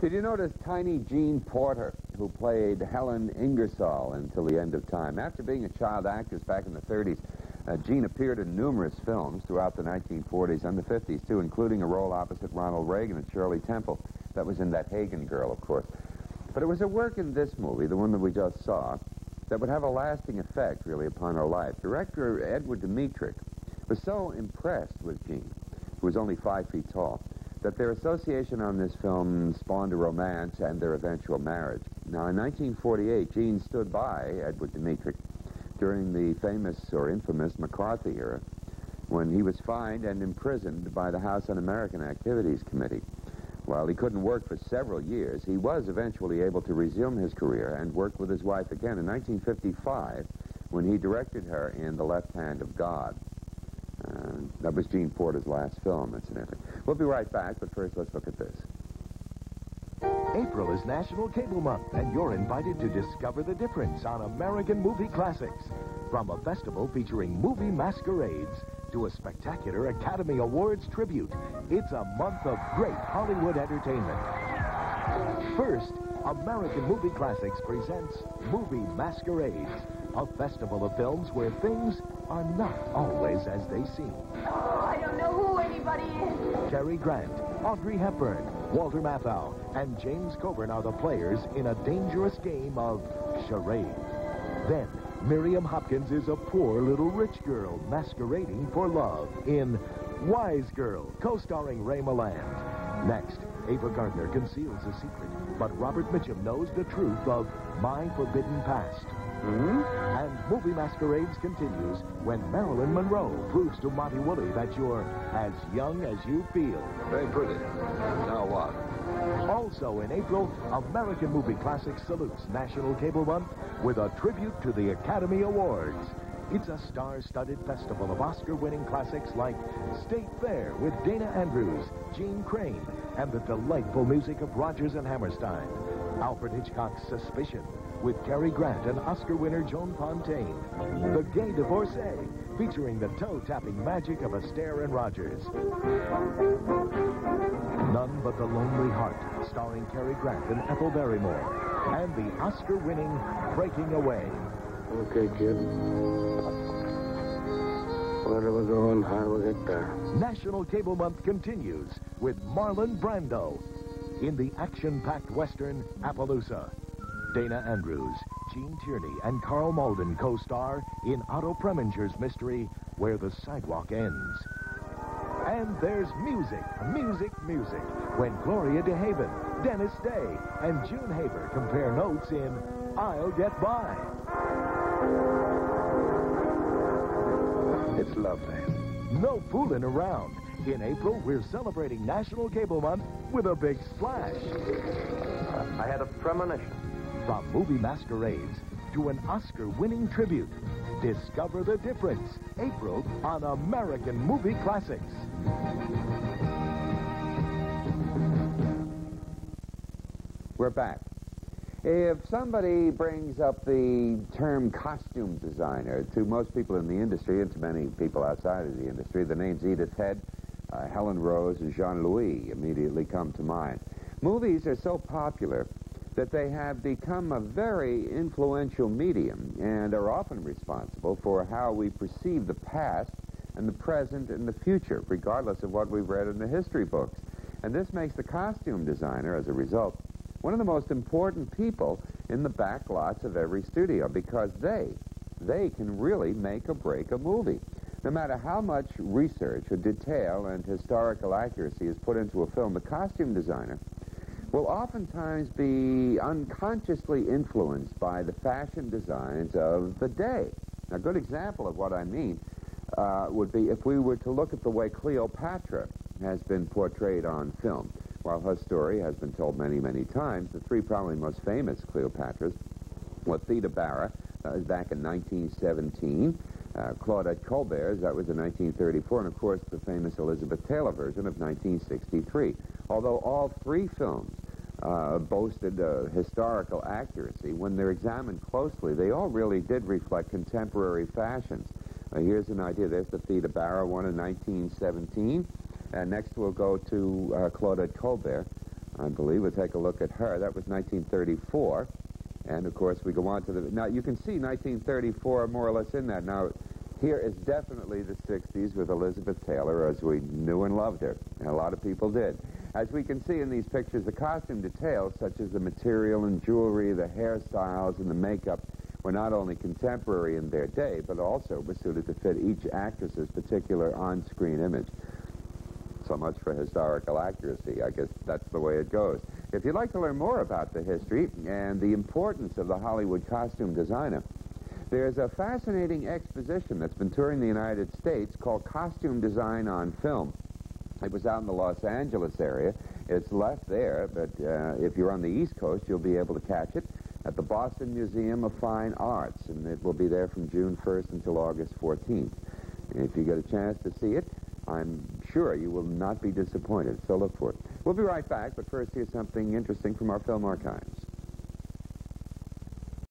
Did you notice tiny Jean Porter, who played Helen Ingersoll until the end of time? After being a child actress back in the 30s, uh, Jean appeared in numerous films throughout the 1940s and the 50s, too, including a role opposite Ronald Reagan and Shirley Temple. That was in That Hagen Girl, of course. But it was a work in this movie, the one that we just saw, that would have a lasting effect, really, upon her life. Director Edward Dmytryk was so impressed with Jean, who was only five feet tall, that their association on this film spawned a romance and their eventual marriage. Now, in 1948, Jean stood by Edward Dmytryk during the famous or infamous McCarthy era when he was fined and imprisoned by the House Un-American Activities Committee. While he couldn't work for several years, he was eventually able to resume his career and work with his wife again in 1955 when he directed her in The Left Hand of God. That was Jean Porter's last film, incidentally. We'll be right back, but first let's look at this. April is National Cable Month, and you're invited to discover the difference on American movie classics. From a festival featuring movie masquerades to a spectacular Academy Awards tribute, it's a month of great Hollywood entertainment. First, American Movie Classics presents Movie Masquerades, a festival of films where things are not always as they seem. Oh, I don't know who anybody is. Cary Grant, Audrey Hepburn, Walter Matthau, and James Coburn are the players in a dangerous game of charade. Then, Miriam Hopkins is a poor little rich girl masquerading for love in Wise Girl, co-starring Ray Milland. Next, Ava Gardner conceals a secret, but Robert Mitchum knows the truth of My Forbidden Past. Hmm? And Movie Masquerades continues when Marilyn Monroe proves to Monty Woolley that you're as young as you feel. Very pretty. Now what? Also in April, American Movie Classics salutes National Cable Month with a tribute to the Academy Awards. It's a star-studded festival of Oscar-winning classics like State Fair with Dana Andrews, Jeanne Crain, and the delightful music of Rodgers and Hammerstein. Alfred Hitchcock's Suspicion with Cary Grant and Oscar winner Joan Fontaine. The Gay Divorcee, featuring the toe-tapping magic of Astaire and Rogers. None But the Lonely Heart, starring Cary Grant and Ethel Barrymore. And the Oscar-winning Breaking Away. Okay, kid. Where we're going, how we get there. National Cable Month continues with Marlon Brando in the action-packed western Appaloosa. Dana Andrews, Gene Tierney, and Karl Malden co-star in Otto Preminger's mystery Where the Sidewalk Ends. And there's music, music, music when Gloria DeHaven, Dennis Day, and June Haver compare notes in I'll Get By. It's lovely. No fooling around. In April, we're celebrating National Cable Month with a big splash. I had a premonition. From movie masquerades to an Oscar-winning tribute, discover the difference. April on American Movie Classics. We're back. If somebody brings up the term costume designer to most people in the industry and to many people outside of the industry, the names Edith Head, uh, Helen Rose, and Jean-Louis immediately come to mind. Movies are so popular that they have become a very influential medium and are often responsible for how we perceive the past and the present and the future, regardless of what we've read in the history books. And this makes the costume designer, as a result, one of the most important people in the back lots of every studio because they, they can really make or break a movie. No matter how much research or detail and historical accuracy is put into a film, the costume designer will oftentimes be unconsciously influenced by the fashion designs of the day. A good example of what I mean uh, would be if we were to look at the way Cleopatra has been portrayed on film. While her story has been told many, many times, the three probably most famous Cleopatras were Theda Bara, that was back in 1917, uh, Claudette Colbert, that was in 1934, and of course the famous Elizabeth Taylor version of 1963. Although all three films uh, boasted uh, historical accuracy, when they're examined closely, they all really did reflect contemporary fashions. Uh, here's an idea. There's the Theda Bara one in 1917. And next we'll go to uh, Claudette Colbert I believe. We'll take a look at her. That was 1934. And, of course, we go on to the... Now, you can see 1934 more or less in that. Now, here is definitely the 60s with Elizabeth Taylor as we knew and loved her. And a lot of people did. As we can see in these pictures, the costume details, such as the material and jewelry, the hairstyles, and the makeup, were not only contemporary in their day, but also were suited to fit each actress's particular on-screen image. So much for historical accuracy. I guess that's the way it goes. If you'd like to learn more about the history and the importance of the Hollywood costume designer, there's a fascinating exposition that's been touring the United States called Costume Design on Film. It was out in the Los Angeles area. It's left there, but uh, if you're on the East Coast, you'll be able to catch it at the Boston Museum of Fine Arts, and it will be there from June 1st until August 14th. If you get a chance to see it, I'm sure you will not be disappointed, so look for it. We'll be right back, but first here's something interesting from our film archives.